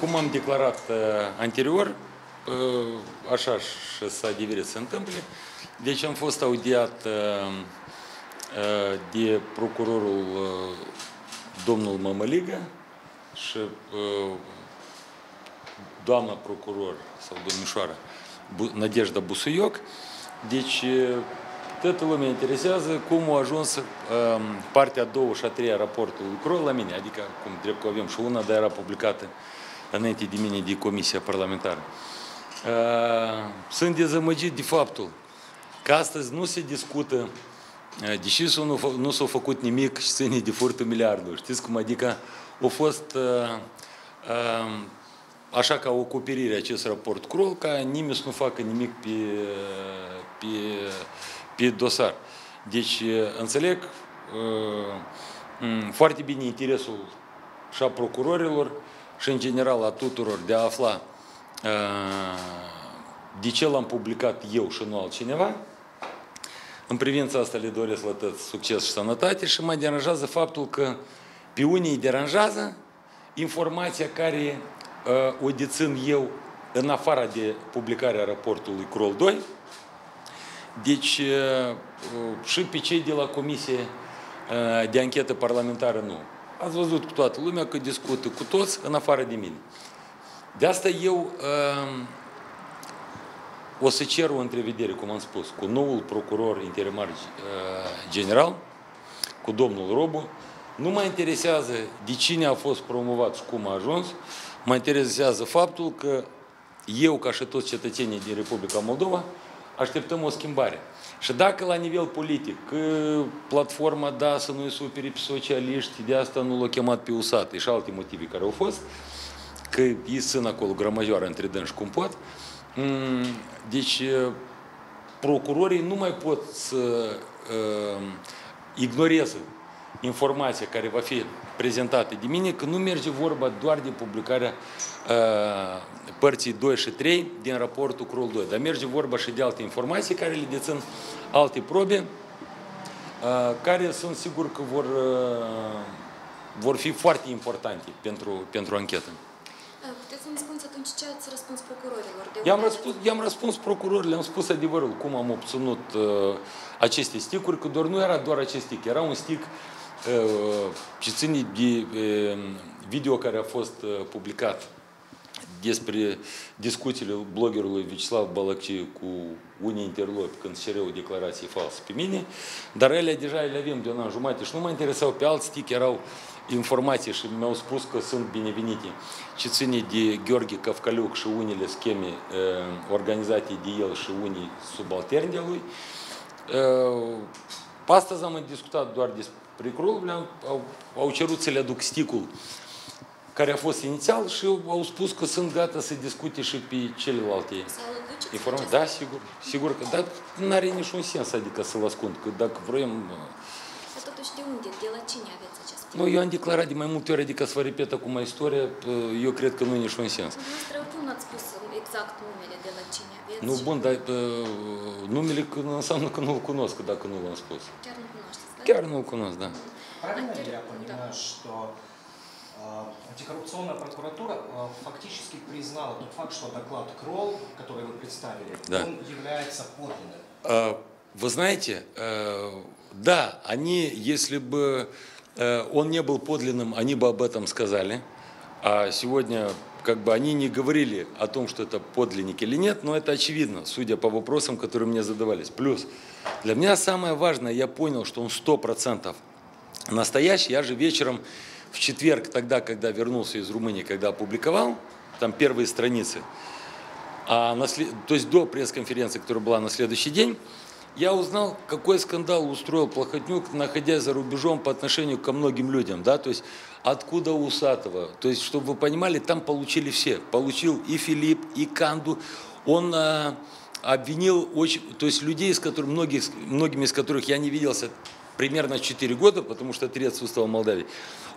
Cum am declarat uh, anterior, uh, așa și s-a adiverit să întâmple, deci am fost audiat uh, uh, de procurorul uh, domnul Mămăligă și uh, doamna procuror sau domnișoară Bu- Nadejda Busuioc. Deci uh, toată lumea interesează cum a ajuns uh, partea a doua și a treia a raportului Crol la mine, adică cum drept că avem și una, dar era publicată înainte de mine de Comisia Parlamentară. Uh, Sunt dezamăgit de faptul că astăzi nu se discută, uh, deși s-a nu, fă- nu s-a făcut nimic și ține de furtul miliardului. Știți cum? Adică a fost uh, uh, așa ca o acoperire a acest raport Crol, ca nimeni să nu facă nimic pe, pe, pe dosar. Deci înțeleg uh, m, foarte bine interesul și a procurorilor și în general a tuturor de a afla uh, de ce l-am publicat eu și nu altcineva. În privința asta le doresc la tot succes și sănătate și mă deranjează faptul că pe unii îi deranjează informația care uh, o dețin eu în afara de publicarea raportului Crol 2. Deci uh, uh, și pe cei de la Comisie uh, de anchetă parlamentară nu. Ați văzut cu toată lumea că discută cu toți în afară de mine. De asta eu uh, o să cer o întrevedere, cum am spus, cu noul procuror interimar uh, general, cu domnul Robu. Nu mă interesează de cine a fost promovat și cum a ajuns, mă interesează faptul că eu, ca și toți cetățenii din Republica Moldova, așteptăm o schimbare. Și dacă la nivel politic, că platforma da să nu-i supere pe socialiști, de asta nu l-au chemat pe USAT și alte motive care au fost, că ei sunt acolo grămăjoară între dânsi cum pot, Mm, deci procurorii nu mai pot să uh, ignoreze informația care va fi prezentată de mine, că nu merge vorba doar de publicarea uh, părții 2 și 3 din raportul CRUL 2, dar merge vorba și de alte informații care le dețin alte probe, uh, care sunt sigur că vor, uh, vor fi foarte importante pentru, pentru anchetă. Puteți să-mi spuneți atunci ce ați răspuns procurorilor? De I-am unde răspuns, i-am răspuns procurorilor, le-am spus adevărul, cum am obținut uh, aceste sticuri, că doar nu era doar acest stick, era un stick uh, ce ține de uh, video care a fost uh, publicat despre discuțiile bloggerului Vyacheslav Balacci cu unii interlopi când cereau declarații false pe mine, dar ele deja le avem de un an jumate și nu mă interesau pe alt stick, erau informații și mi-au spus că sunt binevenite ce ține de Gheorghe Căvcăliuc și unele scheme uh, organizate de el și unii subalterni de lui. Uh, astăzi am discutat doar despre Crul, le-am- au, au cerut să le aduc sticul care a fost inițial și au spus că sunt gata să discute și pe celelalte Să aduceți informații. aceste- Da, sigur, sigur că, dar nu are niciun sens, adică să-l ascund, că dacă vrem... Dar totuși de unde? De la cine aveți acest timp? Nu, eu am declarat de mai multe ori, adică să vă repet acum istoria, eu cred că nu e niciun sens. Dumneavoastră cum n-ați spus exact numele de la cine aveți? Nu, bun, dar numele înseamnă că nu-l cunosc, dacă nu l-am spus. Chiar nu cunoașteți, da? Chiar nu-l cunosc, da. Правильно я Да. понимаю, что э, антикоррупционная прокуратура э, фактически признала тот факт, что доклад Кролл, который вы представили, Да. он является подлинным? А, Вы знаете, э, да, они, если бы э, он не был подлинным, они бы об этом сказали. А сегодня как бы они не говорили о том, что это подлинник или нет, но это очевидно, судя по вопросам, которые мне задавались. Плюс, для меня самое важное, я понял, что он 100% настоящий. Я же вечером в четверг, тогда, когда вернулся из Румынии, когда опубликовал, там первые страницы, а на то есть до пресс-конференции, которая была на следующий день, я узнал, какой скандал устроил Плохотнюк, находясь за рубежом по отношению ко многим людям, да, то есть откуда у Усатова, то есть, чтобы вы понимали, там получили все, получил и Филипп, и Канду, он а, обвинил очень, то есть людей, с которыми, многих, многими из которых я не виделся примерно 4 года, потому что три отсутствовал в Молдавии,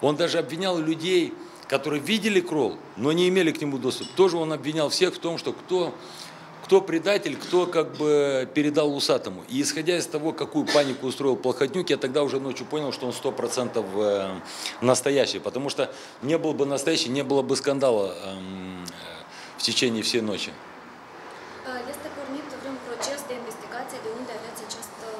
он даже обвинял людей, которые видели Кролл, но не имели к нему доступ. Тоже он обвинял всех в том, что кто, кто предатель, кто как бы передал Усатому. И исходя из того, какую панику устроил Плохотнюк, я тогда уже ночью понял, что он 100% э, настоящий. Потому что не был бы настоящий, не было бы скандала эм, в течение всей ночи. Uh, Este pornit vreun proces de investigație de unde aveți acest uh,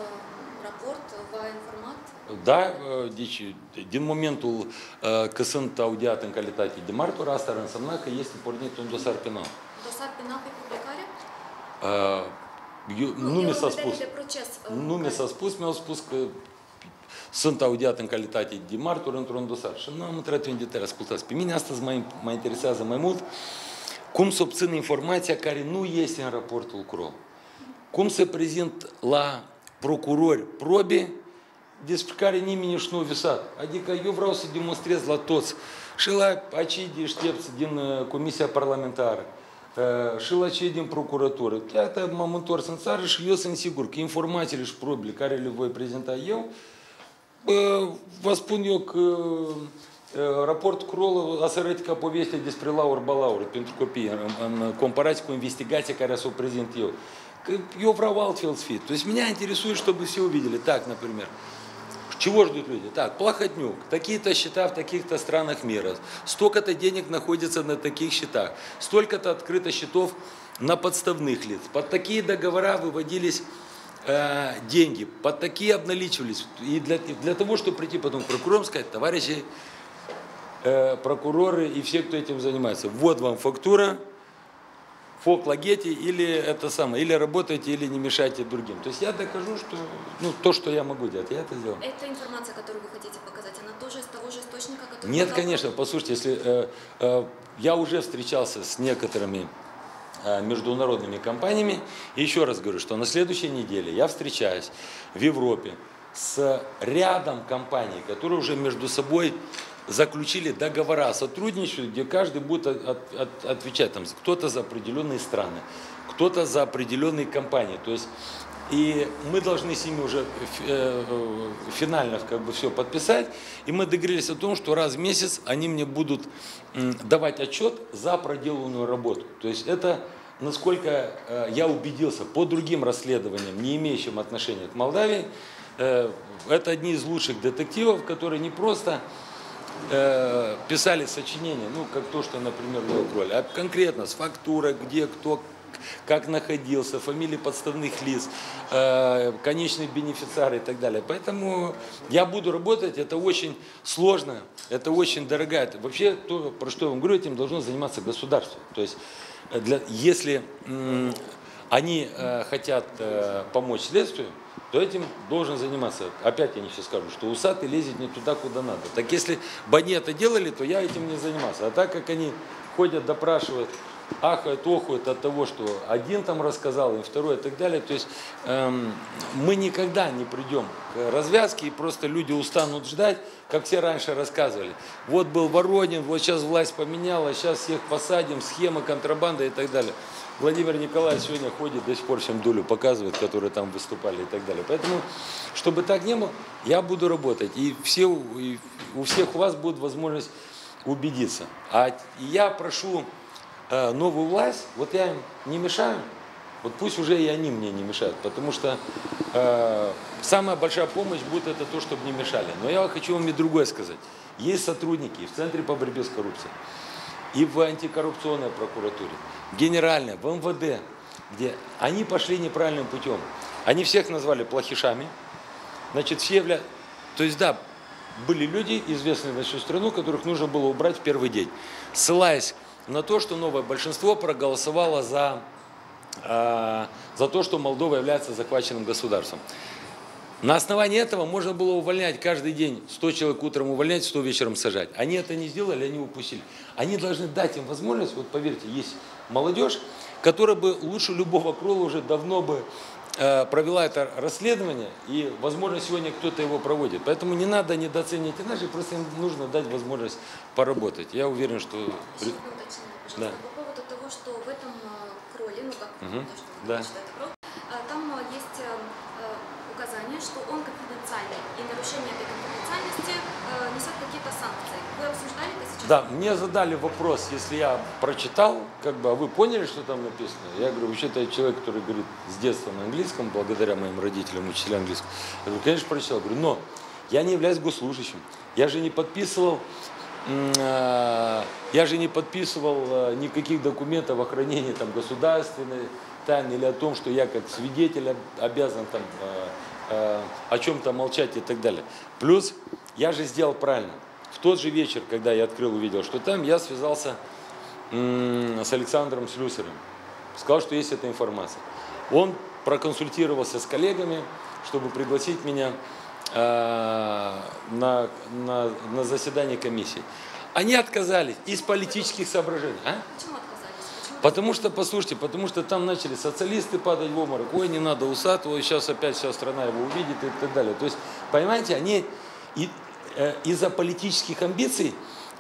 raport? V-a informat? Da, uh, deci, din momentul uh, că sunt audiat în calitate de martor, asta ar însemna că este pornit un dosar penal. Dosar penal pe publicare? Uh, Eu, nu e mi o s-a vedere spus. de proces. uh, Nu mi care- s-a spus, mi-au spus că sunt audiat în calitate de martor într-un dosar. Și nu am intrat eu în detalii. Ascultați, pe mine astăzi mă, mă interesează mai mult cum să obțin informația care nu este în raportul CRO. Cum să prezint la procurori probe despre care nimeni nici nu a visat. Adică eu vreau să demonstrez la toți, și la acei deștepți din uh, Comisia Parlamentară, uh, și din procuratură. Iată, m-am întors în țară și eu sunt sigur că informațiile și probele care le voi prezenta eu, vă spun eu că uh, raportul Crol o să arăte ca poveste despre Laur Balaur pentru copii, în, în comparație cu investigația care să o prezint eu. Că eu vreau altfel să fie. То есть меня интересует, чтобы все увидели. Так, например. Чего ждут люди? Так, Плохотнюк, такие-то счета в таких-то странах мира, столько-то денег находится на таких счетах, столько-то открыто счетов на подставных лиц. Под такие договора выводились э, деньги, под такие обналичивались. И для, для того, чтобы прийти потом к прокурорам, сказать, товарищи э, прокуроры и все, кто этим занимается, вот вам фактура, фок лагете или это самое, или работайте, или не мешайте другим. То есть я докажу, что ну, то, что я могу делать, я это сделал. Эта информация, которую вы хотите показать, она тоже из того же источника, который... Нет, показал- конечно, послушайте, если э, э, я уже встречался с некоторыми э, международными компаниями, и еще раз говорю, что на следующей неделе я встречаюсь в Европе с рядом компаний, которые уже между собой заключили договора о сотрудничестве, где каждый будет от- от- от- отвечать, там, кто-то за определенные страны, кто-то за определенные компании. То есть и мы должны с ними уже э, э, финально как бы все подписать. И мы договорились о том, что раз в месяц они мне будут давать отчет за проделанную работу. То есть это, насколько э, я убедился, по другим расследованиям, не имеющим отношения к Молдавии, это одни из лучших детективов, которые не просто э, писали сочинения, ну, как то, что, например, Лео Кроль, а конкретно с фактурой, где кто как находился, фамилии подставных лиц, э, конечные бенефициары и так далее. Поэтому я буду работать, это очень сложно, это очень дорого. Это Вообще, то, про что я вам говорю, этим должно заниматься государство. То есть, э, для, если м, они э, хотят э, помочь следствию, то этим должен заниматься. Опять они все скажут, что усатый лезет не туда, куда надо. Так если бы они это делали, то я этим не занимался. А так как они ходят, допрашивают, ахают, охуют от того, что один там рассказал, и второй и так далее, то есть эм, мы никогда не придем к развязке, и просто люди устанут ждать, как все раньше рассказывали. Вот был Воронин, вот сейчас власть поменяла, сейчас всех посадим, схема, контрабанда и так далее. Владимир Николаевич сегодня ходит, до сих пор всем дулю показывает, которые там выступали и так далее. Поэтому, чтобы так не было, я буду работать. И, все, и у всех у вас будет возможность убедиться. А я прошу новую власть, вот я им не мешаю, вот пусть уже и они мне не мешают, потому что э, самая большая помощь будет это то, чтобы не мешали. Но я хочу вам и другое сказать. Есть сотрудники в Центре по борьбе с коррупцией, и в антикоррупционной прокуратуре, в генеральной, в МВД, где они пошли неправильным путем. Они всех назвали плохишами, значит, все явля... То есть, да, были люди, известные на всю страну, которых нужно было убрать в первый день, ссылаясь на то, что новое большинство проголосовало за, э, за то, что Молдова является захваченным государством. На основании этого можно было увольнять каждый день 100 человек утром увольнять, 100 вечером сажать. Они это не сделали, они упустили. Они должны дать им возможность, вот поверьте, есть молодежь, которая бы лучше любого крола уже давно бы провела это расследование, и, возможно, сегодня кто-то его проводит. Поэтому не надо недооценивать и наши, просто им нужно дать возможность поработать. Я уверен, что... Еще. Да. По поводу того, что в этом э, кроле, ну как Мгм. то, что вы Да. это кроль, э, там э, есть э, э, указание, что он конфиденциальный, и нарушение этой конфиденциальности э, несет какие-то санкций. Вы обсуждали это сейчас? Да, мне задали вопрос, если я прочитал, как бы, а вы поняли, что там написано? Я говорю, вообще-то я человек, который говорит с детства на английском, благодаря моим родителям, учителям английского. Я говорю, конечно, прочитал. Я говорю, но я не являюсь госслужащим. Я же не подписывал, э, я же не подписывал э, никаких документов о хранении там, государственной тайны или о том, что я как свидетель об- обязан там, э, о чем-то молчать и так далее. Плюс я же сделал правильно. В тот же вечер, когда я открыл, увидел, что там, я связался с Александром Слюсарем. Сказал, что есть эта информация. Он проконсультировался с коллегами, чтобы пригласить меня э, на, на, на заседание комиссии. Они отказались из политических соображений. А? Почему отказались? Потому что, послушайте, потому что там начали социалисты падать в обморок. Ой, не надо Усатого, сейчас опять вся страна его увидит и так далее. То есть, понимаете, они и- из-за политических амбиций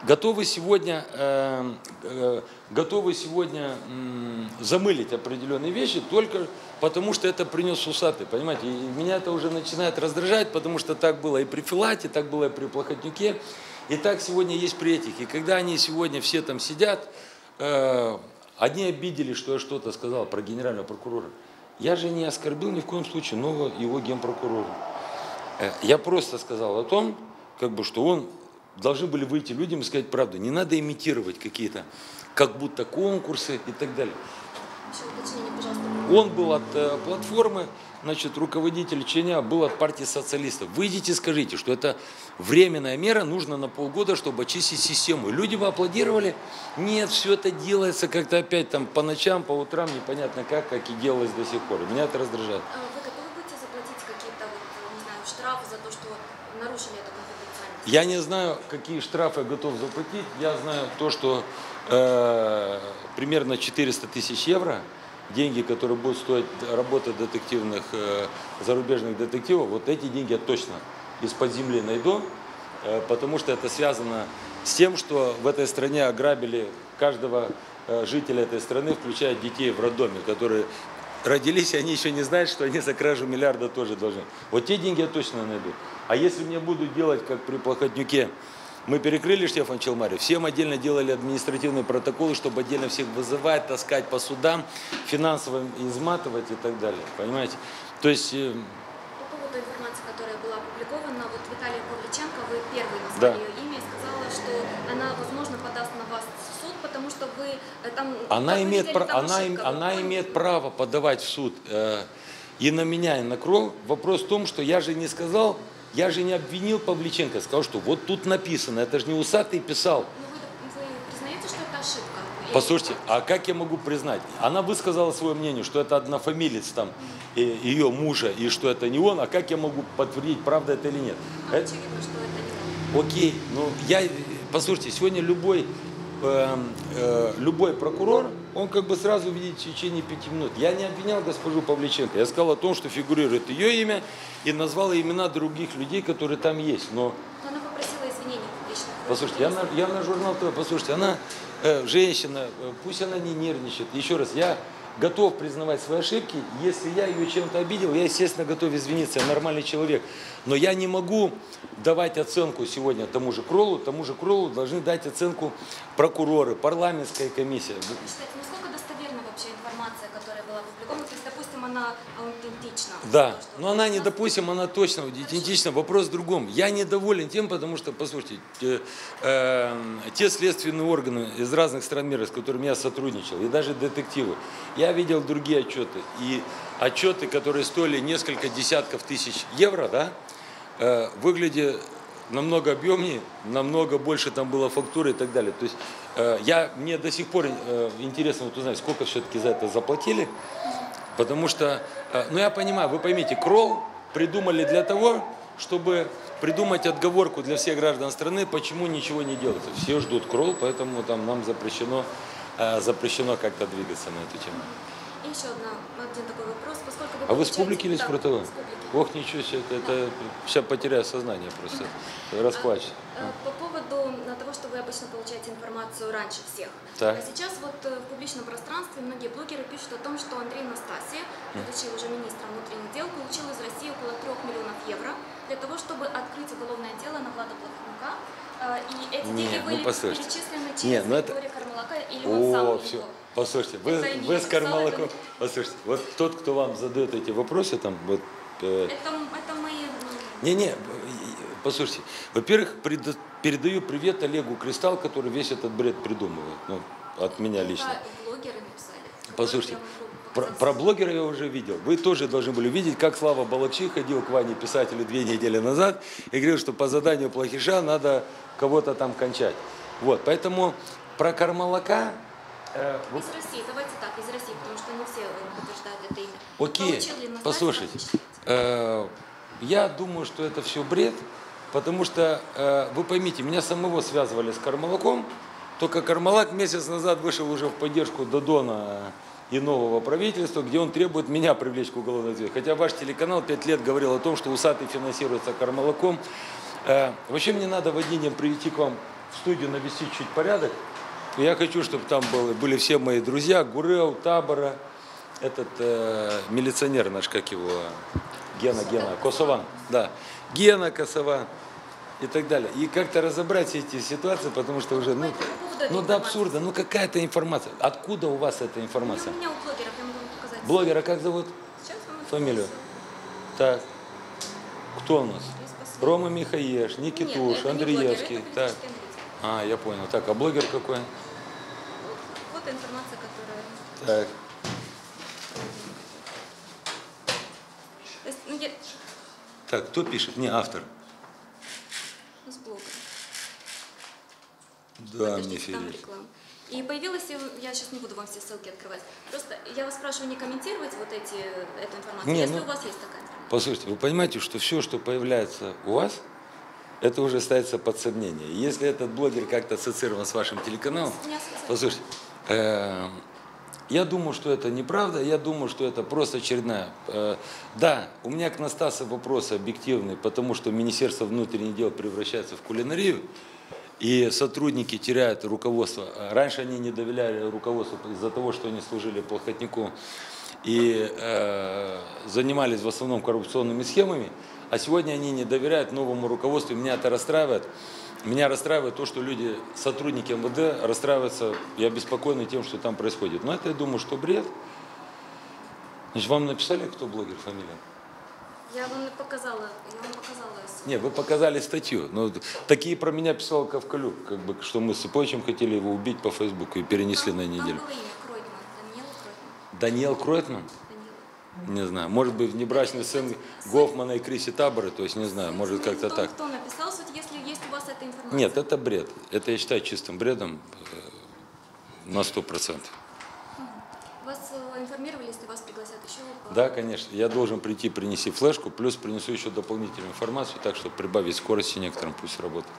готовы сегодня, э, э, готовы сегодня замылить определенные вещи только потому, что это принес Усатый, понимаете. И меня это уже начинает раздражать, потому что так было и при Филате, так было и при Плохотнюке, и так сегодня есть при этих. И когда они сегодня все там сидят, э, Одни обидели, что я что-то сказал про генерального прокурора. Я же не оскорбил ни в коем случае нового его генпрокурора. Э, Я просто сказал о том, как бы, что он должны были выйти людям и сказать правду. Не надо имитировать какие-то, как будто конкурсы и так далее. Он был от э, платформы, значит, руководитель Ченя был от партии социалистов. Выйдите скажите, что это временная мера, нужно на полгода, чтобы очистить систему. И люди бы аплодировали. Нет, все это делается как-то опять там по ночам, по утрам, непонятно как, как и делалось до сих пор. Меня это раздражает. А Вы готовы будете заплатить какие-то, вот, не знаю, штрафы за то, что нарушили эту конфиденциальность? Я не знаю, какие штрафы готов заплатить. Я знаю то, что э, примерно 400 тысяч евро, деньги, которые будут стоить работа детективных, э, зарубежных детективов, вот эти деньги я точно из-под земли найду, э, потому что это связано с тем, что в этой стране ограбили каждого э, жителя этой страны, включая детей в роддоме, которые родились, они еще не знают, что они за кражу миллиарда тоже должны. Вот те деньги я точно найду. А если мне будут делать, как при Плохотнюке, мы перекрыли Штефан Челмари, всем отдельно делали административные протоколы, чтобы отдельно всех вызывать, таскать по судам, финансово изматывать и так далее. Понимаете? То есть, э, По поводу информации, которая была опубликована, вот Виталия Павличенко, вы первый назвали Да. ее имя и сказала, что она, возможно, подаст на вас в суд, потому что вы э, там... она, имеет, там она, им- она имеет право подавать в суд э, и на меня, и на Крол. Вопрос в том, что я же не сказал, я же не обвинил Павличенко, сказал, что вот тут написано, это же не усатый писал. Ну, вы, вы признаете, что это ошибка? Или- Послушайте, а как я могу признать? Она высказала свое мнение, что это однофамилец там э, ее мужа, и что это не он, а как я могу подтвердить, правда это или нет? Ну, Это- очевидно, что это не он. Окей, ну я, послушайте, сегодня любой, эм, э, любой прокурор, он как бы сразу видит в течение пяти минут. Я не обвинял госпожу Павличенко, я сказал о том, что фигурирует ее имя и назвал имена других людей, которые там есть. Но Но она попросила извинений публично. Послушайте, я на, я на журнал ТВ, послушайте, она э, женщина, э, пусть она не нервничает. Еще раз, я готов признавать свои ошибки. Если я ее чем-то обидел, я, естественно, готов извиниться, я нормальный человек. Но я не могу давать оценку сегодня тому же Кролу, тому же Кролу должны дать оценку прокуроры, парламентская комиссия. Считайте, насколько достоверна вообще информация, которая была опубликована? То есть, допустим, она аутентична. Да, но она не допустим, она точно идентична. Вопрос в другом. Я недоволен тем, потому что, послушайте, те, э, те следственные органы из разных стран мира, с которыми я сотрудничал, и даже детективы, я видел другие отчеты. И отчеты, которые стоили несколько десятков тысяч евро, да, э, выглядят намного объемнее, намного больше там было фактуры и так далее. То есть э, я, мне до сих пор э, интересно вот узнать, сколько все-таки за это заплатили, потому что, э, ну я понимаю, вы поймите, Кролл придумали для того, чтобы придумать отговорку для всех граждан страны, почему ничего не делается. Все ждут Кролл, поэтому там нам запрещено, э, запрещено как-то двигаться на эту тему. И еще одна, один такой вопрос. Поскольку вы А вы с публики или с Да, публики. Ох, ничего себе, это, это сейчас потеряю сознание просто, расплачусь. А, По поводу э, того, что вы обычно получаете информацию раньше всех. Так. А сейчас вот э, в публичном пространстве многие блогеры пишут о том, что Андрей Настасия, будучи уже министром внутренних дел, получил из России около 3 миллионов евро для того, чтобы открыть уголовное дело на Влада Плохотнюка А, И эти деньги ну были послушайте. перечислены через Не, ну это- Кармалака или он сам О, его? все. Послушайте, вы, Это вы с Кармалаком... это- Послушайте, вот тот, кто вам задает эти вопросы, там, вот... э, Это, это мои... ну, Не-не, послушайте. Во-первых, пред- передаю привет Олегу Кристалл, который весь этот бред придумывает. Ну, от меня лично. Послушайте, про, про блогера я уже видел. Вы тоже должны были видеть, как Слава Балакчи ходил к Ване писателю две недели назад и говорил, что по заданию плохиша надо кого-то там кончать. Вот, поэтому про Кармалака... э, Из России, давайте так, из России, потому что не все э, подтверждают это имя. Окей, послушайте, э, я думаю, что это все бред, потому что, э, вы поймите, меня самого связывали с Кармалаком, только Кармалак месяц назад вышел уже в поддержку Додона и нового правительства, где он требует меня привлечь к уголовной ответственности. Хотя ваш телеканал пять лет говорил о том, что усатый финансируется Кармалаком. Э, вообще мне надо водением прийти к вам в студию навести чуть порядок. Я хочу, чтобы там было, были все мои друзья, Гурел, Табора, этот э, милиционер наш, как его, Гена, Гена, Косован, да, Гена Косован и так далее. И как-то разобрать эти ситуации, потому что уже, ну, ну до абсурда, ну какая-то информация. Откуда у вас эта Ну, информация? у меня у блогеров, я могу показать. Блогера как зовут? Сейчас Фамилию? Так. Кто у нас? Рома Михаеш, Нет, Никитуш, это не блогер, Андреевский. Так. А, я понял. Так, а блогер какой? Вот информация, которая... Так. То есть, ну, я... Так, кто пишет? Не, автор. С блога. Да, мне Подождите, реклама. И появилась, я сейчас не буду вам все ссылки открывать. Просто я вас спрашиваю не комментировать вот эти, эту информацию, Не, если ну- у вас есть такая информация. Послушайте, вы понимаете, что все, что появляется у вас, это уже ставится под сомнение. Если этот блогер как-то ассоциирован с вашим телеканалом, Не послушайте, э, я думаю, что это неправда, я думаю, что это просто очередная. э, да, у меня к Настасу вопрос объективный, потому что Министерство внутренних дел превращается в кулинарию, и сотрудники теряют руководство. Раньше они не доверяли руководству из-за того, что они служили плохотнику и э, занимались в основном коррупционными схемами, а сегодня они не доверяют новому руководству, и меня это расстраивает. Меня расстраивает то, что люди, сотрудники МВД, расстраиваются и обеспокоены тем, что там происходит. Но это, я думаю, что бред. Значит, вам написали, кто блогер, фамилия? Я вам показала, я вам показала. Не, вы показали статью. Но такие про меня писал Ковкалюк, как бы, что мы с Сыпочем хотели его убить по Фейсбуку и перенесли Там- на неделю. Там было имя Кройдман, Даниэл Кройдман. Даниэл Кройтман? Не знаю. Может быть, внебрачный сын Гофмана и Криси Табора, то есть не знаю, может как-то Кто- так. Кто написал, суть, если есть у вас эта информация? Нет, это бред. Это я считаю чистым бредом э, на сто процентов. Вас э, информировали, если вас пригласят еще? по- Да, конечно. Я должен прийти, принести флешку, плюс принесу еще дополнительную информацию, так, чтобы прибавить скорости некоторым, пусть работает.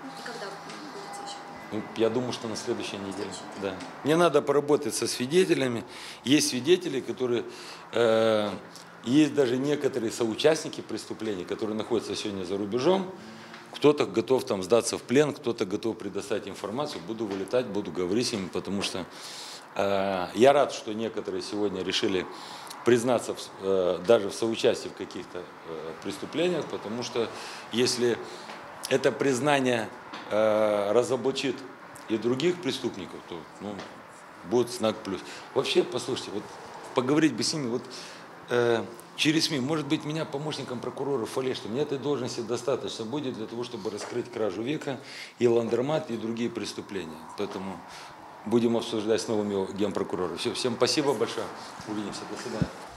Я думаю, что на следующей неделе. Да. Мне надо поработать со свидетелями. Есть свидетели, которые... э, есть даже некоторые соучастники преступлений, которые находятся сегодня за рубежом. Кто-то готов там сдаться в плен, кто-то готов предоставить информацию. Буду вылетать, буду говорить с ними, потому что э, я рад, что некоторые сегодня решили признаться в э, даже в соучастии в каких-то э, преступлениях, потому что если это признание э, разоблачит и других преступников, то ну, будет знак плюс. Вообще, послушайте, вот поговорить бы с ними, вот э, через СМИ, может быть, меня помощником прокурора Фале, что мне этой должности достаточно будет для того, чтобы раскрыть кражу века и ландермат и другие преступления. Поэтому будем обсуждать с новыми генпрокурором. Все, всем спасибо большое. Увидимся. До свидания.